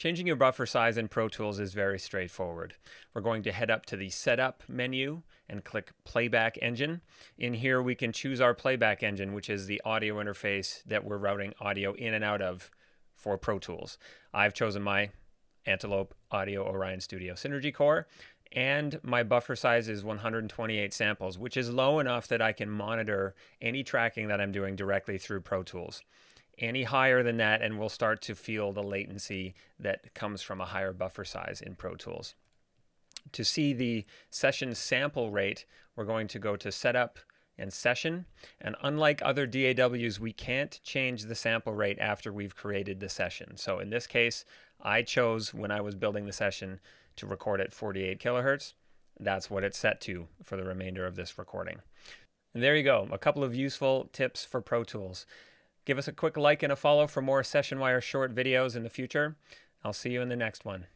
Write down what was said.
Changing your buffer size in Pro Tools is very straightforward. We're going to head up to the Setup menu and click Playback Engine. In here, we can choose our playback engine, which is the audio interface that we're routing audio in and out of for Pro Tools. I've chosen my Antelope Audio Orion Studio Synergy Core, and my buffer size is 128 samples, which is low enough that I can monitor any tracking that I'm doing directly through Pro Tools any higher than that and we'll start to feel the latency that comes from a higher buffer size in Pro Tools. To see the session sample rate, we're going to go to Setup and Session. And unlike other DAWs, we can't change the sample rate after we've created the session. So in this case, I chose when I was building the session to record at 48 kilohertz. That's what it's set to for the remainder of this recording. And there you go, a couple of useful tips for Pro Tools. Give us a quick like and a follow for more Sessionwire short videos in the future. I'll see you in the next one.